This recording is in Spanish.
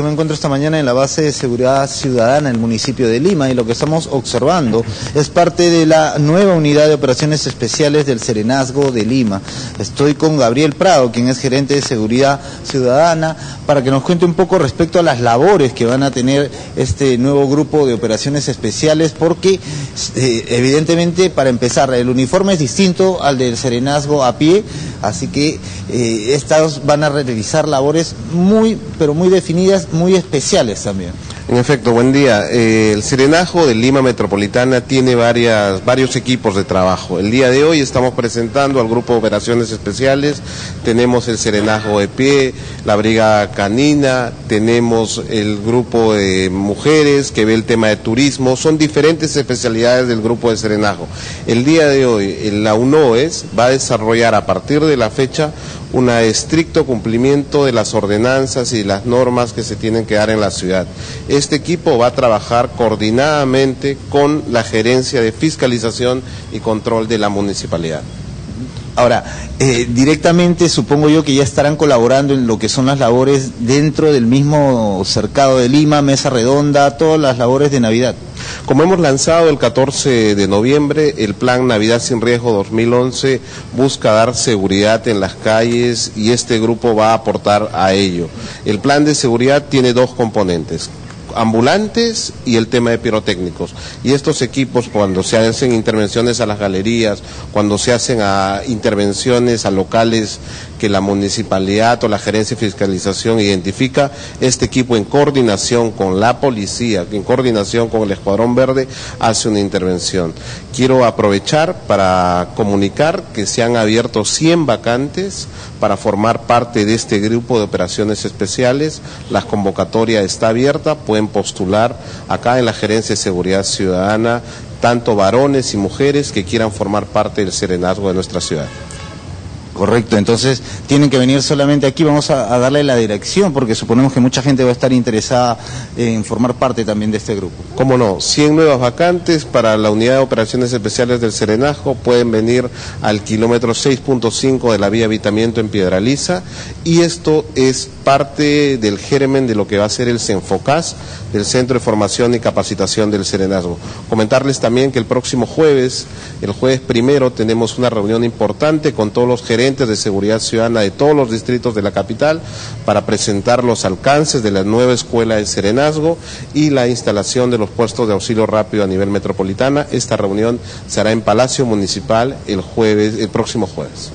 Yo me encuentro esta mañana en la base de seguridad ciudadana en el municipio de Lima y lo que estamos observando es parte de la nueva unidad de operaciones especiales del Serenazgo de Lima. Estoy con Gabriel Prado, quien es gerente de seguridad ciudadana, para que nos cuente un poco respecto a las labores que van a tener este nuevo grupo de operaciones especiales, porque eh, evidentemente, para empezar, el uniforme es distinto al del Serenazgo a pie, así que eh, estas van a realizar labores muy, pero muy definidas muy especiales también. En efecto, buen día. Eh, el Serenajo de Lima Metropolitana tiene varias, varios equipos de trabajo. El día de hoy estamos presentando al Grupo de Operaciones Especiales, tenemos el Serenajo de Pie, la Brigada Canina, tenemos el Grupo de Mujeres que ve el tema de turismo, son diferentes especialidades del Grupo de Serenajo. El día de hoy, la UNOES va a desarrollar a partir de la fecha un estricto cumplimiento de las ordenanzas y las normas que se tienen que dar en la ciudad. Este equipo va a trabajar coordinadamente con la gerencia de fiscalización y control de la municipalidad. Ahora, eh, directamente supongo yo que ya estarán colaborando en lo que son las labores dentro del mismo cercado de Lima, Mesa Redonda, todas las labores de Navidad. Como hemos lanzado el 14 de noviembre, el Plan Navidad sin Riesgo 2011 busca dar seguridad en las calles y este grupo va a aportar a ello. El plan de seguridad tiene dos componentes ambulantes y el tema de pirotécnicos. Y estos equipos, cuando se hacen intervenciones a las galerías, cuando se hacen a intervenciones a locales que la municipalidad o la gerencia de fiscalización identifica, este equipo en coordinación con la policía, en coordinación con el Escuadrón Verde, hace una intervención. Quiero aprovechar para comunicar que se han abierto 100 vacantes para formar parte de este grupo de operaciones especiales. La convocatoria está abierta, pueden postular acá en la Gerencia de Seguridad Ciudadana tanto varones y mujeres que quieran formar parte del serenazgo de nuestra ciudad. Correcto, entonces tienen que venir solamente aquí, vamos a, darle la dirección porque suponemos que mucha gente va a estar interesada en formar parte también de este grupo. ¿Cómo no? 100 nuevas vacantes para la unidad de operaciones especiales del Serenajo, pueden venir al kilómetro 6.5 de la vía Habitamiento en Piedraliza y esto es parte del germen de lo que va a ser el CENFOCAS, del Centro de Formación y Capacitación del Serenazgo. Comentarles también que el próximo jueves, el jueves primero, tenemos una reunión importante con todos los gerentes de seguridad ciudadana de todos los distritos de la capital para presentar los alcances de la nueva escuela de Serenazgo y la instalación de los puestos de auxilio rápido a nivel metropolitana. Esta reunión será en Palacio Municipal el jueves, el próximo jueves.